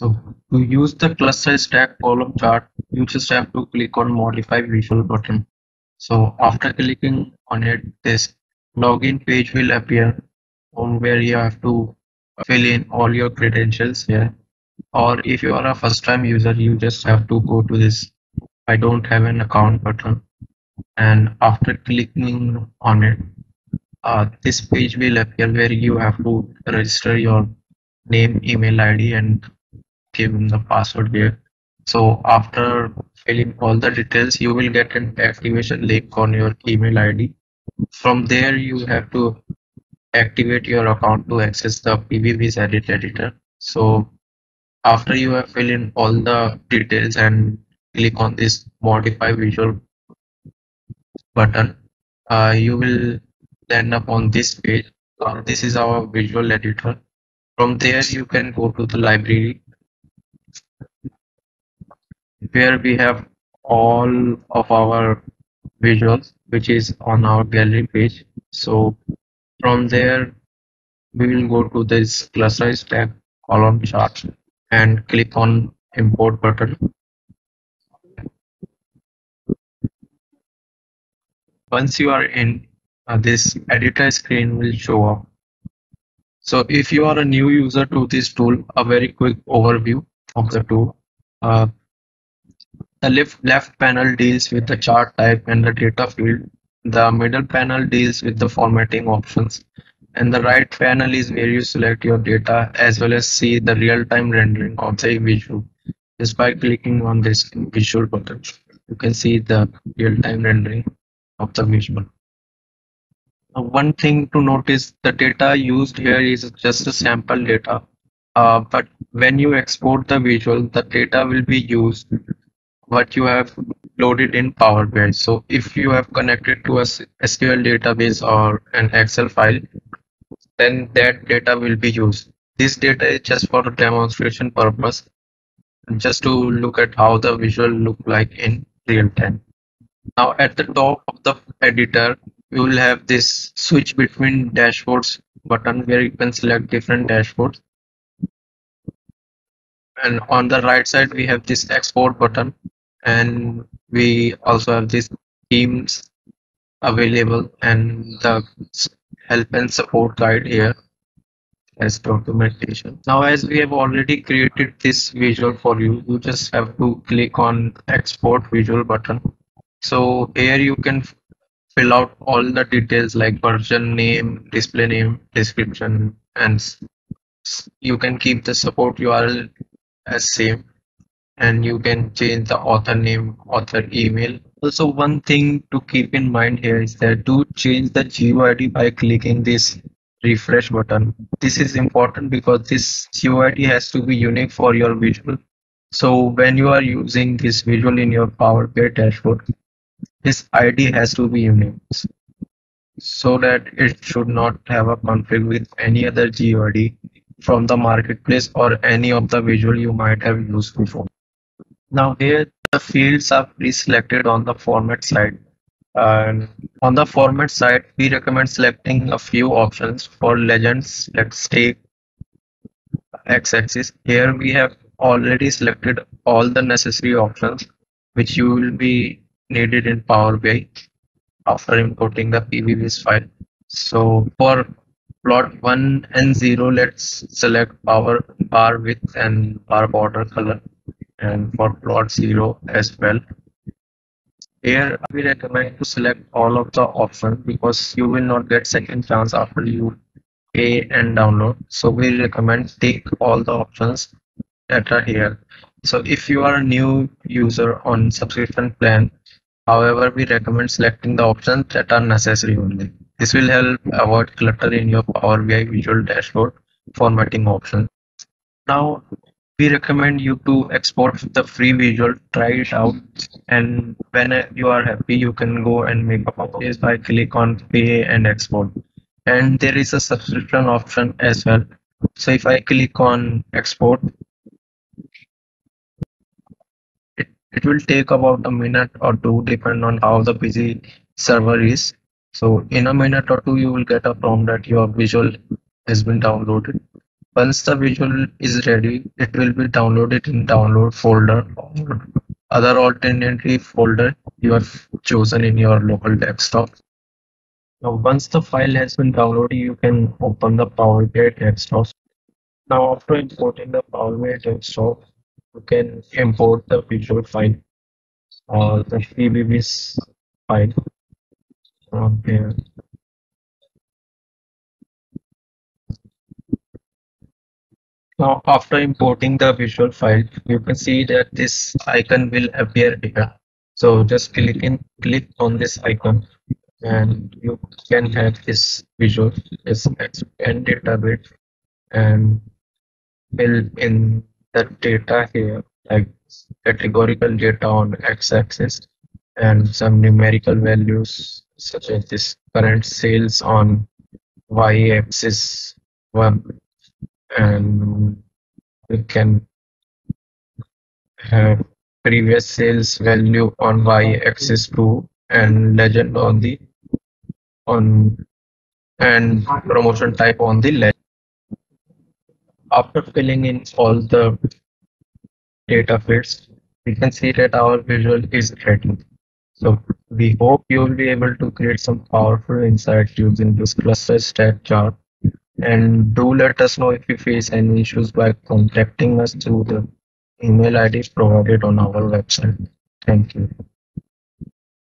So to use the cluster stack column chart, you just have to click on modify visual button. So after clicking on it, this login page will appear on where you have to fill in all your credentials here. Or if you are a first time user, you just have to go to this I don't have an account button. And after clicking on it, uh, this page will appear where you have to register your name, email ID and give them the password here. So after filling all the details, you will get an activation link on your email ID. From there, you have to activate your account to access the PBIVizEdit editor. So after you have filled in all the details and click on this modify visual button, uh, you will end up on this page. Uh, this is our visual editor. From there, you can go to the library where we have all of our visuals, which is on our gallery page. So from there, we will go to this cluster stack column chart and click on import button. Once you are in, uh, this editor screen will show up. So if you are a new user to this tool, a very quick overview of the tool. Uh, the left, panel deals with the chart type and the data field. The middle panel deals with the formatting options. And the right panel is where you select your data as well as see the real-time rendering of the visual. Just by clicking on this visual button, you can see the real-time rendering of the visual. One thing to notice, the data used here is just a sample data. Uh, but when you export the visual, the data will be used what you have loaded in Power BI. So if you have connected to a SQL database or an Excel file, then that data will be used. This data is just for demonstration purpose, just to look at how the visual look like in real time. Now at the top of the editor, you will have this switch between dashboards button where you can select different dashboards. And on the right side, we have this export button and we also have these themes available and the help and support guide here as documentation. Now as we have already created this visual for you, you just have to click on export visual button. So here you can fill out all the details like version name, display name, description, and you can keep the support URL as same and you can change the author name, author email. Also, one thing to keep in mind here is that do change the GUID by clicking this refresh button. This is important because this GUID has to be unique for your visual. So when you are using this visual in your Power BI dashboard, this ID has to be unique so that it should not have a conflict with any other GUID from the marketplace or any of the visual you might have used before. Now here the fields are pre-selected on the format side. And on the format side, we recommend selecting a few options for legends. Let's take x-axis. Here we have already selected all the necessary options which you will be needed in Power BI after importing the PBIViz file. So for plot 1 and 0, let's select power bar width and bar border color and for plot 0 as well. Here we recommend to select all of the options because you will not get second chance after you pay and download. So we recommend take all the options that are here. So if you are a new user on subscription plan, however, we recommend selecting the options that are necessary only. This will help avoid clutter in your Power BI visual dashboard formatting option. Now we recommend you to export the free visual try it out and when uh, you are happy you can go and make a purchase by click on pay and export. And there is a subscription option as well. So if i click on export it, it will take about a minute or two depending on how the busy server is. So in a minute or two you will get a prompt that your visual has been downloaded Once the visual is ready, it will be downloaded in download folder or other alternative folder you have chosen in your local desktop. Now, once the file has been downloaded, you can open the Power BI desktop. Now, after importing the Power BI desktop, you can import the visual file or the PBIViz file from here. Now, after importing the visual file, you can see that this icon will appear here. So just click in, click on this icon and you can have this visual, this expand data bit and fill in the data here, like categorical data on x-axis and some numerical values such as this current sales on y-axis one and we can have previous sales value on y-axis 2 and legend on the on and promotion type on the legend. After filling in all the data fields, we can see that our visual is ready. So we hope you will be able to create some powerful insights using this cluster stack chart. And do let us know if you face any issues by contacting us through the email ID provided on our website. Thank you.